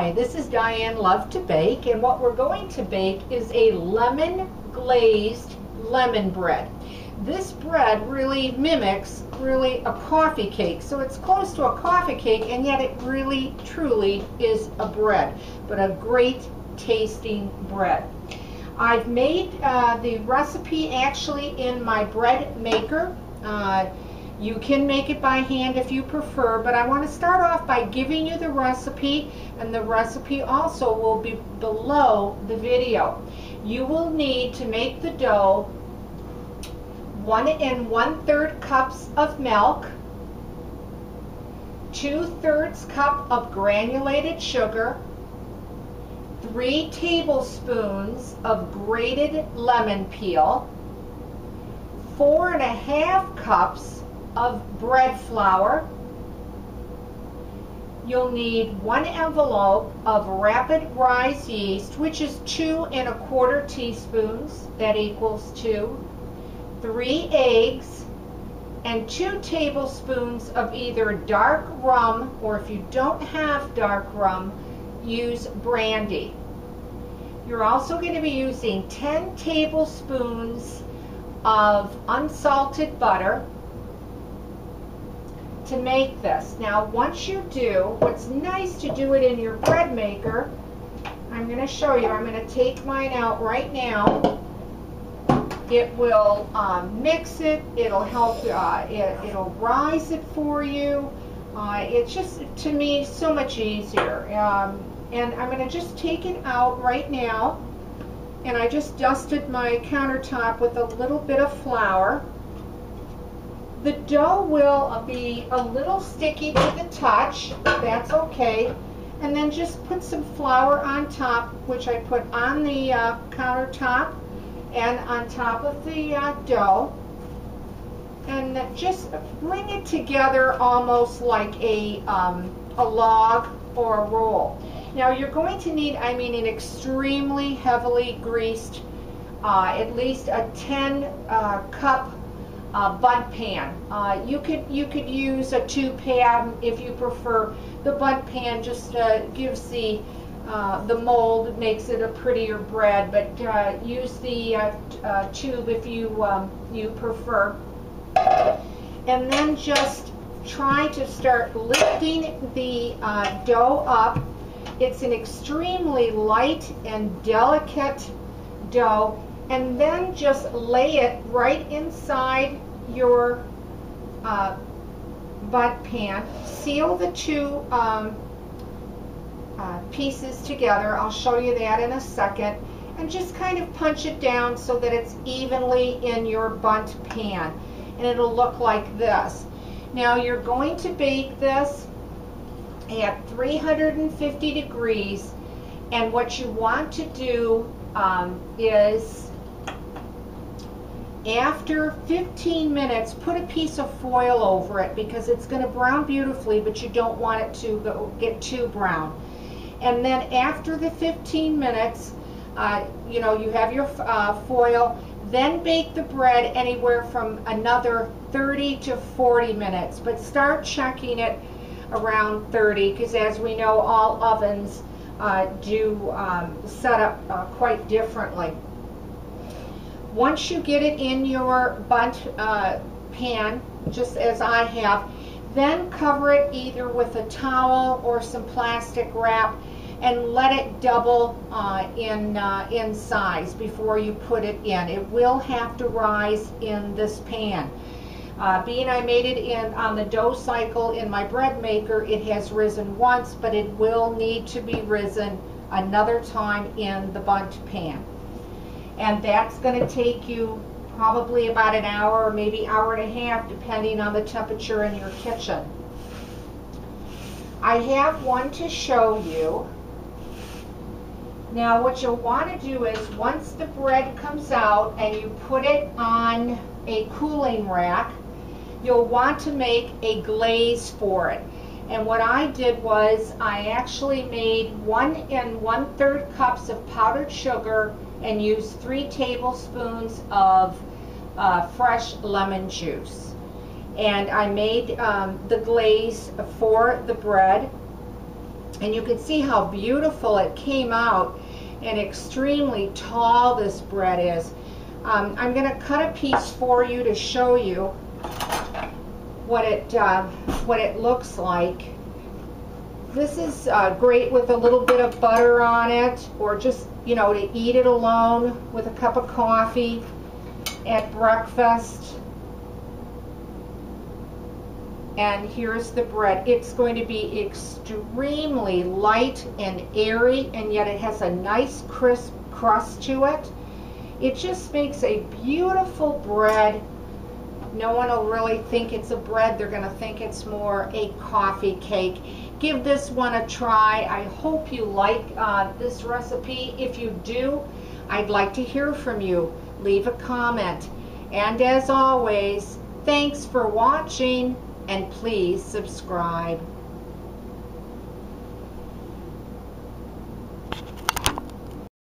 Hi, this is Diane Lovetobake, and what we're going to bake is a lemon glazed lemon bread. This bread really mimics really a coffee cake, so it's close to a coffee cake, and yet it really truly is a bread, but a great tasting bread. I've made uh, the recipe actually in my bread maker. Uh, you can make it by hand if you prefer, but I want to start off by giving you the recipe, and the recipe also will be below the video. You will need to make the dough one and one third cups of milk, two thirds cup of granulated sugar, three tablespoons of grated lemon peel, four and a half cups of bread flour. You'll need one envelope of rapid rise yeast, which is two and a quarter teaspoons. That equals two. Three eggs and two tablespoons of either dark rum, or if you don't have dark rum, use brandy. You're also going to be using 10 tablespoons of unsalted butter to make this. Now, once you do, what's nice to do it in your bread maker, I'm going to show you. I'm going to take mine out right now. It will um, mix it. It'll help, uh, it, it'll rise it for you. Uh, it's just, to me, so much easier. Um, and I'm going to just take it out right now. And I just dusted my countertop with a little bit of flour. The dough will be a little sticky to the touch. That's okay. And then just put some flour on top, which I put on the uh, countertop and on top of the uh, dough. And just bring it together almost like a, um, a log or a roll. Now you're going to need, I mean, an extremely heavily greased, uh, at least a 10 uh, cup uh, Bundt pan. Uh, you could you could use a tube pan if you prefer. The Bundt pan just uh, gives the uh, the mold, makes it a prettier bread, but uh, use the uh, tube if you um, you prefer. And then just try to start lifting the dough up. It's an extremely light and delicate dough and then just lay it right inside your uh, Bundt pan. Seal the two um, uh, pieces together. I'll show you that in a second. And just kind of punch it down so that it's evenly in your Bundt pan. And it'll look like this. Now you're going to bake this at 350 degrees. And what you want to do um, is after 15 minutes, put a piece of foil over it because it's going to brown beautifully, but you don't want it to go, get too brown. And then after the 15 minutes, uh, you know, you have your uh, foil, then bake the bread anywhere from another 30 to 40 minutes. But start checking it around 30 because as we know, all ovens uh, do um, set up uh, quite differently. Once you get it in your Bundt uh, pan, just as I have, then cover it either with a towel or some plastic wrap and let it double uh, in, uh, in size before you put it in. It will have to rise in this pan. Uh, being I made it in on the dough cycle in my bread maker, it has risen once, but it will need to be risen another time in the Bundt pan and that's going to take you probably about an hour or maybe hour and a half depending on the temperature in your kitchen. I have one to show you. Now what you'll want to do is once the bread comes out and you put it on a cooling rack, you'll want to make a glaze for it. And what I did was I actually made one and one third cups of powdered sugar and use three tablespoons of uh, fresh lemon juice. And I made um, the glaze for the bread. And you can see how beautiful it came out and extremely tall this bread is. Um, I'm going to cut a piece for you to show you what it uh, what it looks like. This is uh, great with a little bit of butter on it, or just you know to eat it alone with a cup of coffee at breakfast. And here's the bread. It's going to be extremely light and airy, and yet it has a nice crisp crust to it. It just makes a beautiful bread. No one will really think it's a bread. They're going to think it's more a coffee cake. Give this one a try. I hope you like uh, this recipe. If you do, I'd like to hear from you. Leave a comment. And as always, thanks for watching and please subscribe.